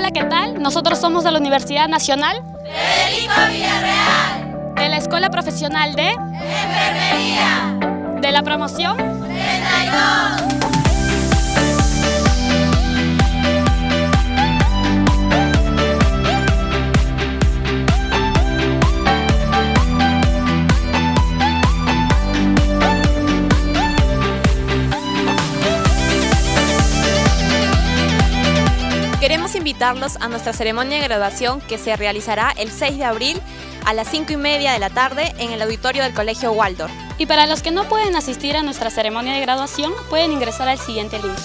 Hola, ¿qué tal? Nosotros somos de la Universidad Nacional Federico Villarreal, de la Escuela Profesional de Enfermería, de la Promoción 32. Queremos invitarlos a nuestra ceremonia de graduación que se realizará el 6 de abril a las 5 y media de la tarde en el auditorio del Colegio Waldorf. Y para los que no pueden asistir a nuestra ceremonia de graduación, pueden ingresar al siguiente link.